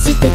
して